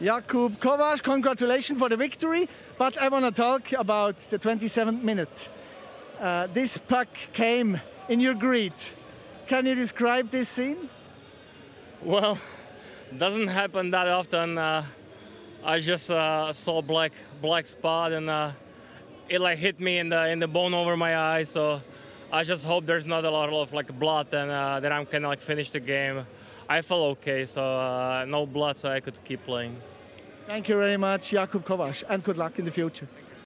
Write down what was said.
Jakub Kovar, congratulations for the victory. But I want to talk about the 27th minute. Uh, this puck came in your greet. Can you describe this scene? Well, doesn't happen that often. Uh, I just uh, saw black black spot and uh, it like hit me in the in the bone over my eye. So I just hope there's not a lot of like blood and uh, that I can like finish the game. I felt okay, so uh, no blood, so I could keep playing. Thank you very much, Jakub Kovar, and good luck in the future.